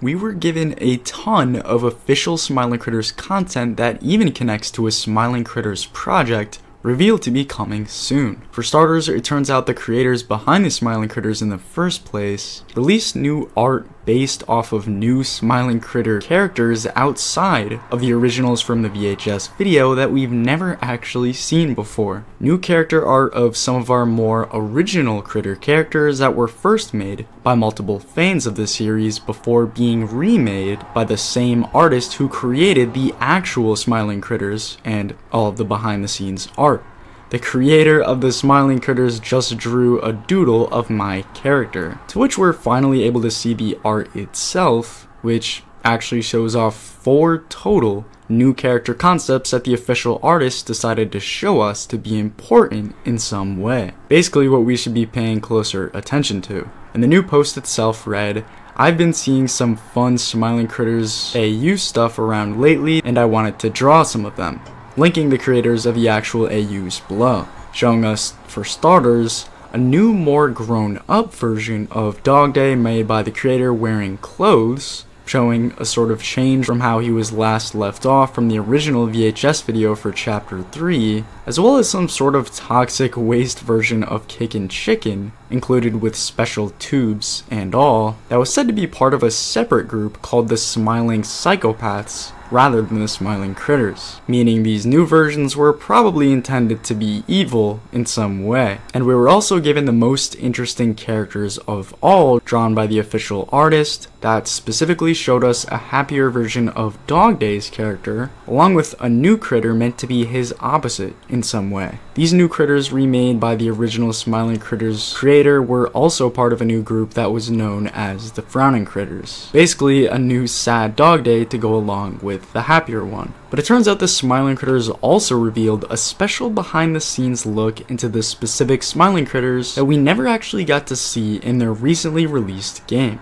we were given a ton of official Smiling Critters content that even connects to a Smiling Critters project revealed to be coming soon. For starters, it turns out the creators behind the Smiling Critters in the first place released new art based off of new Smiling Critter characters outside of the originals from the VHS video that we've never actually seen before. New character art of some of our more original Critter characters that were first made by multiple fans of the series before being remade by the same artist who created the actual Smiling Critters and all of the behind the scenes art. The creator of the Smiling Critters just drew a doodle of my character, to which we're finally able to see the art itself, which actually shows off four total new character concepts that the official artist decided to show us to be important in some way. Basically what we should be paying closer attention to. And the new post itself read, I've been seeing some fun Smiling Critters AU stuff around lately and I wanted to draw some of them linking the creators of the actual AUs below, showing us, for starters, a new, more grown up version of Dog Day made by the creator wearing clothes, showing a sort of change from how he was last left off from the original VHS video for Chapter 3, as well as some sort of toxic waste version of Kickin' Chicken, included with special tubes and all, that was said to be part of a separate group called the Smiling Psychopaths, rather than the smiling critters, meaning these new versions were probably intended to be evil in some way. And we were also given the most interesting characters of all drawn by the official artist that specifically showed us a happier version of Dog Day's character, along with a new critter meant to be his opposite in some way. These new critters remade by the original Smiling Critters creator were also part of a new group that was known as the Frowning Critters. Basically, a new sad Dog Day to go along with with the happier one. But it turns out the Smiling Critters also revealed a special behind the scenes look into the specific Smiling Critters that we never actually got to see in their recently released game.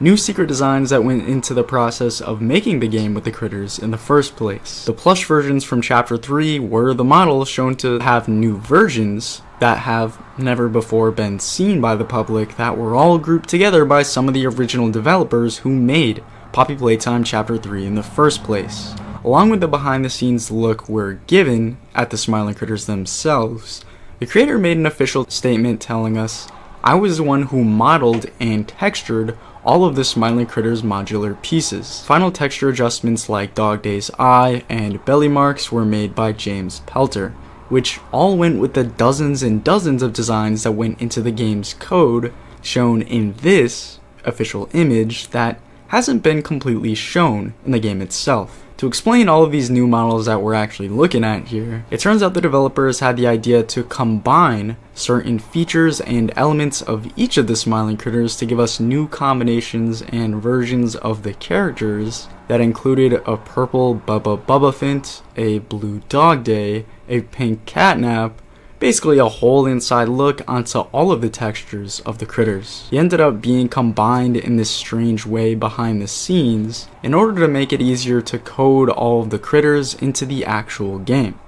New secret designs that went into the process of making the game with the critters in the first place. The plush versions from Chapter 3 were the models shown to have new versions that have never before been seen by the public that were all grouped together by some of the original developers who made Poppy Playtime Chapter 3 in the first place. Along with the behind the scenes look we're given at the Smiling Critters themselves, the creator made an official statement telling us, I was the one who modeled and textured all of the Smiling Critters modular pieces. Final texture adjustments like Dog Day's eye and belly marks were made by James Pelter, which all went with the dozens and dozens of designs that went into the game's code shown in this official image that hasn't been completely shown in the game itself. To explain all of these new models that we're actually looking at here, it turns out the developers had the idea to combine certain features and elements of each of the smiling critters to give us new combinations and versions of the characters that included a purple Bubba Bubbaphant, a blue Dog Day, a pink Catnap, basically a whole inside look onto all of the textures of the critters. He ended up being combined in this strange way behind the scenes in order to make it easier to code all of the critters into the actual game.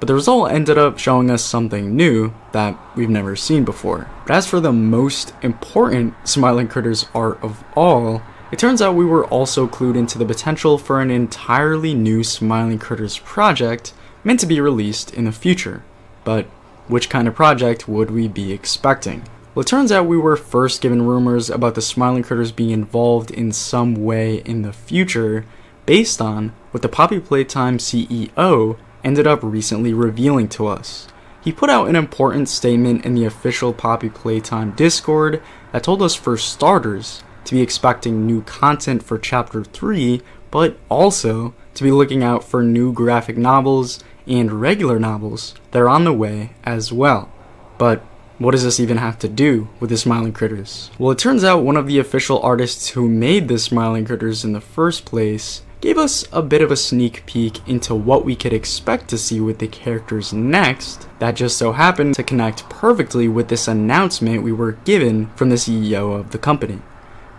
But the result ended up showing us something new that we've never seen before. But as for the most important Smiling Critters art of all, it turns out we were also clued into the potential for an entirely new Smiling Critters project meant to be released in the future. But which kind of project would we be expecting? Well, it turns out we were first given rumors about the Smiling Critters being involved in some way in the future based on what the Poppy Playtime CEO ended up recently revealing to us. He put out an important statement in the official Poppy Playtime Discord that told us, for starters, to be expecting new content for Chapter 3, but also to be looking out for new graphic novels and regular novels that are on the way as well. But what does this even have to do with the Smiling Critters? Well, it turns out one of the official artists who made the Smiling Critters in the first place gave us a bit of a sneak peek into what we could expect to see with the characters next, that just so happened to connect perfectly with this announcement we were given from the CEO of the company.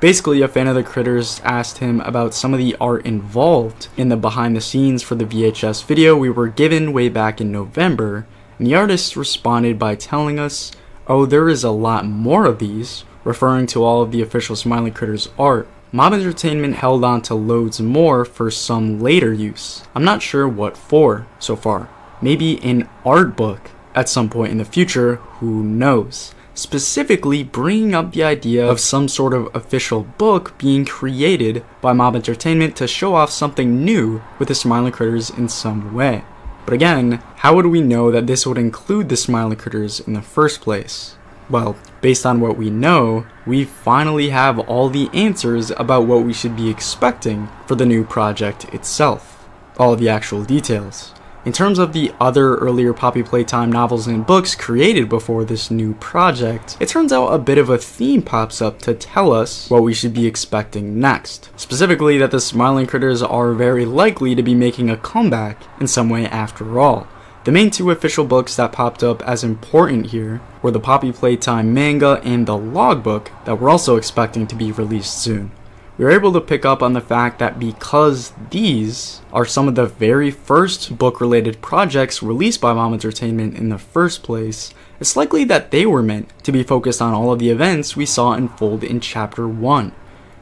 Basically, a fan of the critters asked him about some of the art involved in the behind the scenes for the VHS video we were given way back in November, and the artist responded by telling us, oh, there is a lot more of these, referring to all of the official Smiling Critters art. Mob Entertainment held on to loads more for some later use. I'm not sure what for so far. Maybe an art book at some point in the future, who knows? Specifically, bringing up the idea of some sort of official book being created by Mob Entertainment to show off something new with the Smiling Critters in some way. But again, how would we know that this would include the Smiling Critters in the first place? Well, based on what we know, we finally have all the answers about what we should be expecting for the new project itself. All the actual details. In terms of the other earlier Poppy Playtime novels and books created before this new project, it turns out a bit of a theme pops up to tell us what we should be expecting next. Specifically, that the Smiling Critters are very likely to be making a comeback in some way after all. The main two official books that popped up as important here were the Poppy Playtime manga and the logbook that we're also expecting to be released soon. We were able to pick up on the fact that because these are some of the very first book related projects released by Mob Entertainment in the first place, it's likely that they were meant to be focused on all of the events we saw unfold in Chapter 1.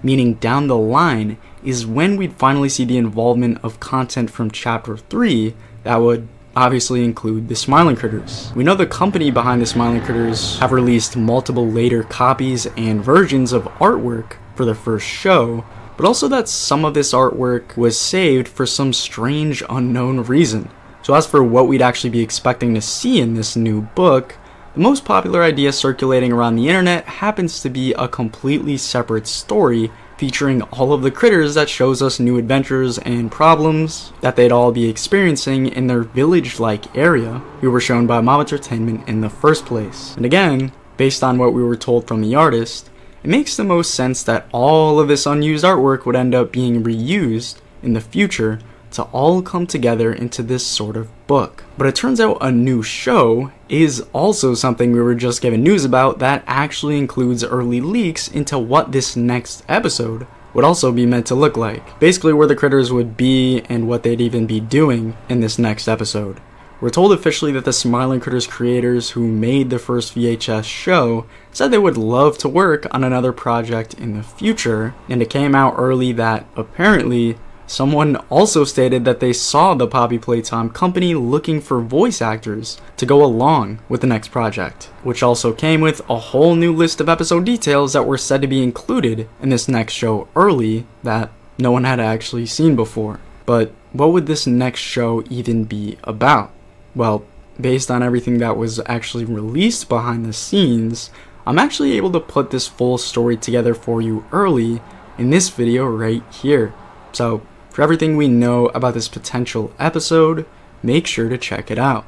Meaning, down the line is when we'd finally see the involvement of content from Chapter 3 that would obviously include the Smiling Critters. We know the company behind the Smiling Critters have released multiple later copies and versions of artwork for the first show, but also that some of this artwork was saved for some strange unknown reason. So as for what we'd actually be expecting to see in this new book, the most popular idea circulating around the internet happens to be a completely separate story featuring all of the critters that shows us new adventures and problems that they'd all be experiencing in their village-like area we were shown by Mob Entertainment in the first place. And again, based on what we were told from the artist, it makes the most sense that all of this unused artwork would end up being reused in the future to all come together into this sort of book. But it turns out a new show is also something we were just given news about that actually includes early leaks into what this next episode would also be meant to look like. Basically, where the critters would be and what they'd even be doing in this next episode. We're told officially that the Smiling Critters creators who made the first VHS show said they would love to work on another project in the future, and it came out early that apparently Someone also stated that they saw the Poppy Playtime company looking for voice actors to go along with the next project, which also came with a whole new list of episode details that were said to be included in this next show early that no one had actually seen before. But what would this next show even be about? Well, based on everything that was actually released behind the scenes, I'm actually able to put this full story together for you early in this video right here. So for everything we know about this potential episode, make sure to check it out.